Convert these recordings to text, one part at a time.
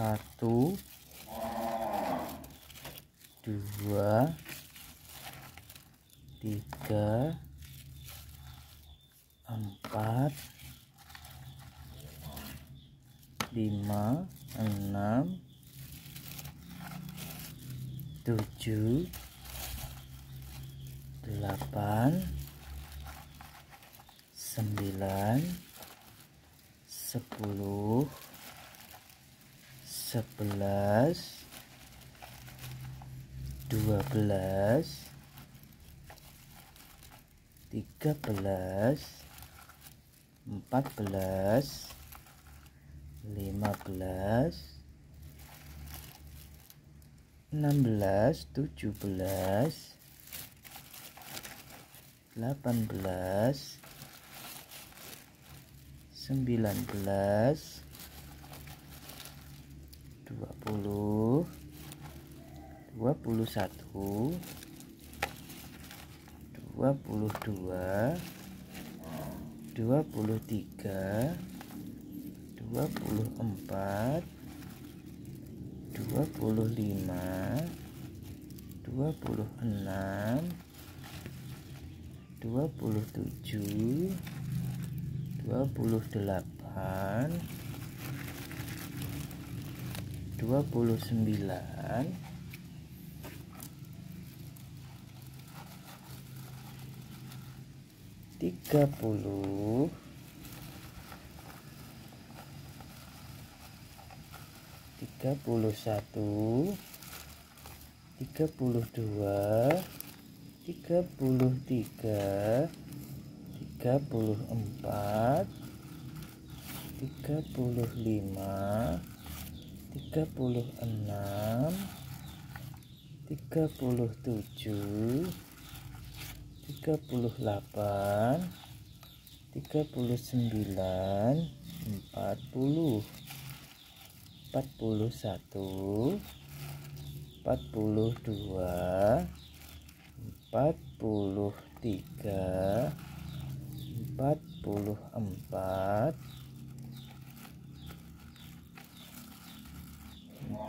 satu. Dua. Tiga. Empat. Lima. Enam. Tujuh. Delapan. Sembilan. Sepuluh sebelas dua belas tiga belas empat belas lima belas enam belas tujuh belas delapan belas sembilan belas dua puluh dua puluh satu dua puluh dua dua puluh tiga dua puluh empat dua puluh lima dua puluh enam dua puluh tujuh dua puluh delapan dua puluh sembilan. Tiga puluh. Tiga puluh 36 37 38 39 40 41 42 43 44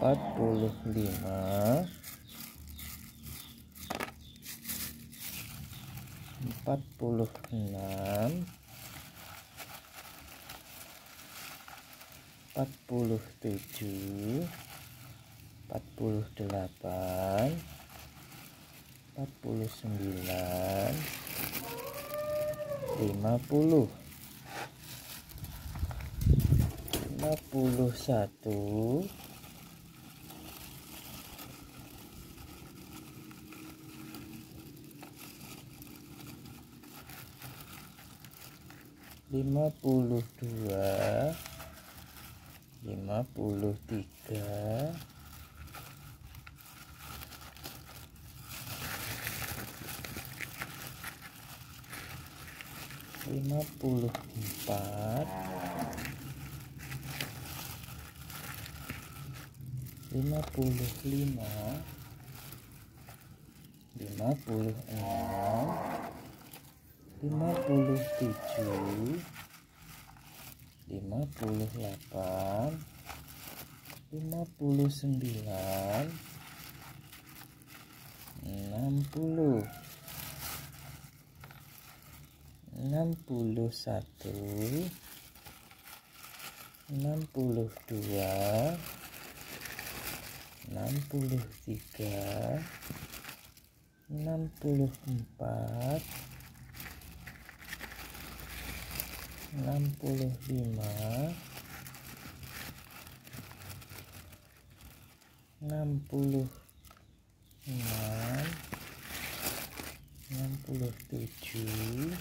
empat puluh lima empat puluh enam empat puluh tujuh empat puluh delapan empat puluh sembilan lima puluh lima puluh satu lima puluh dua lima puluh tiga lima puluh empat lima puluh lima lima puluh enam lima puluh tujuh lima puluh delapan lima puluh sembilan enam puluh enam puluh satu enam puluh dua enam puluh tiga enam puluh empat enam puluh lima. enam puluh enam enam puluh tujuh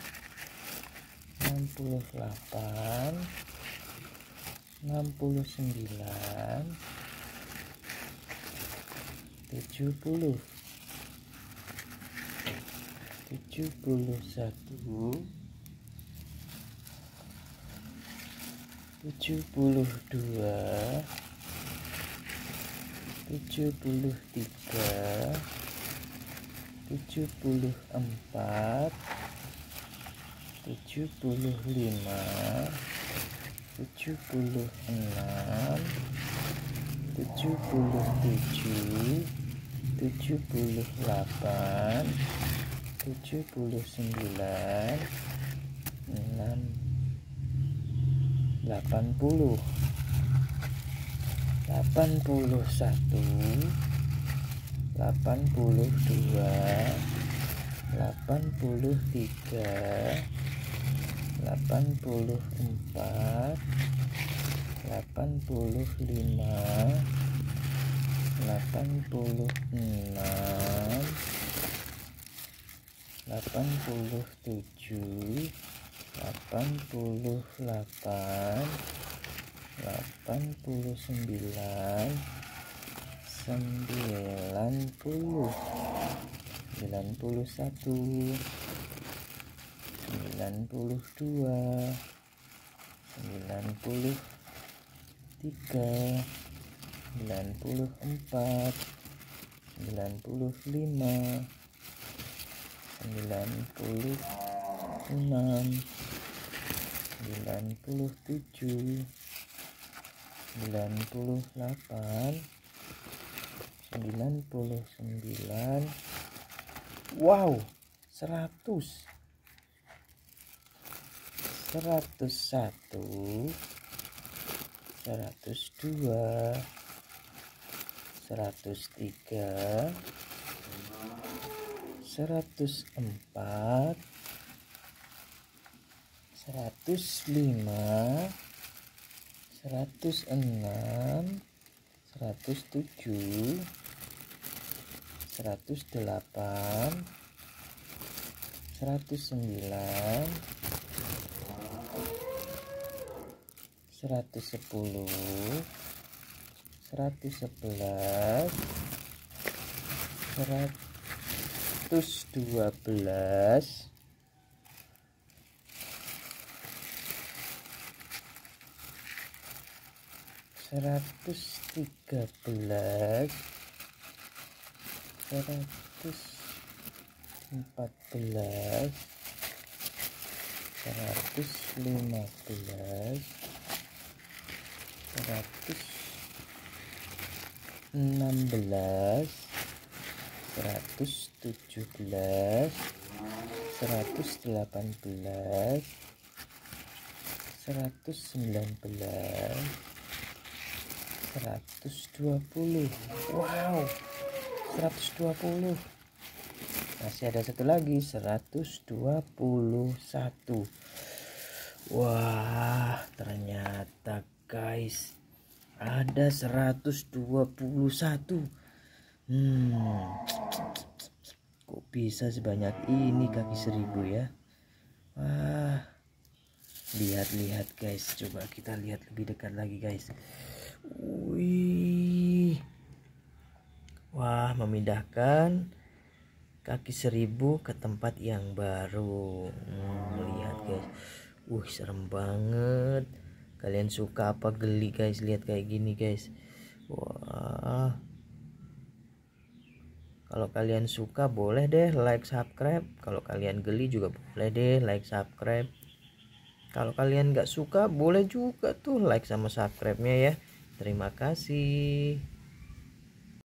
enam puluh delapan enam puluh sembilan tujuh puluh tujuh puluh satu 72 73 74 75 76 77 78 79 80 81 82 83 84 85 86 87 delapan puluh tiga delapan puluh empat delapan puluh lima delapan puluh enam delapan puluh tujuh delapan puluh delapan delapan puluh sembilan sembilan puluh sembilan puluh satu sembilan puluh dua sembilan puluh tiga sembilan puluh empat sembilan puluh lima sembilan puluh enam sembilan puluh tujuh sembilan puluh delapan sembilan puluh sembilan wow seratus seratus satu seratus dua seratus tiga seratus empat seratus lima seratus enam seratus tujuh seratus delapan seratus sembilan seratus sepuluh seratus sebelas seratus dua belas seratus tiga belas seratus empat belas seratus lima belas seratus enam belas seratus tujuh belas seratus delapan belas seratus sembilan belas seratus dua puluh. Wow seratus dua puluh. Masih ada satu lagi 121 wah ternyata guys ada 121 hmm kok bisa sebanyak ini kaki seribu ya? Wah lihat-lihat guys. Coba kita lihat lebih dekat lagi guys wih. Wah memindahkan kaki seribu ke tempat yang baru. Hmm, lihat guys. Uh serem banget. Kalian suka apa geli guys? Lihat kayak gini guys. Wah. Kalau kalian suka boleh deh like subscribe. Kalau kalian geli juga boleh deh like subscribe. Kalau kalian nggak suka boleh juga tuh like sama subscribe nya ya terima kasih